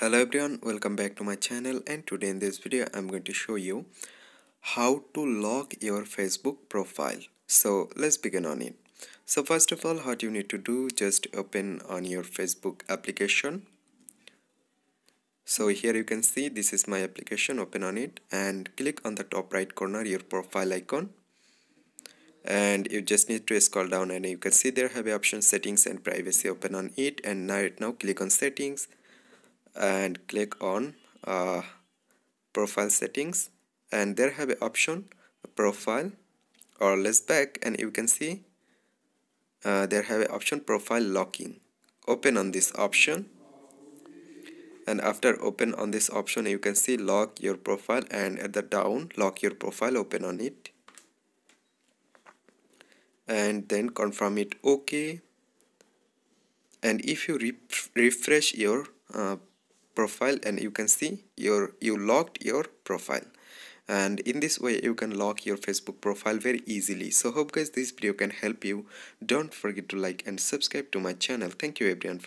hello everyone welcome back to my channel and today in this video i'm going to show you how to lock your facebook profile. So let's begin on it. So first of all what you need to do just open on your facebook application. So here you can see this is my application open on it and click on the top right corner your profile icon. And you just need to scroll down and you can see there have option settings and privacy open on it. And right now click on settings and click on uh, profile settings. And there have an option profile or less back. And you can see uh, there have an option profile locking open on this option. And after open on this option you can see lock your profile and at the down lock your profile open on it. And then confirm it ok and if you re refresh your uh, profile and you can see your you locked your profile. And in this way you can lock your facebook profile very easily. So hope guys this video can help you. Don't forget to like and subscribe to my channel. Thank you everyone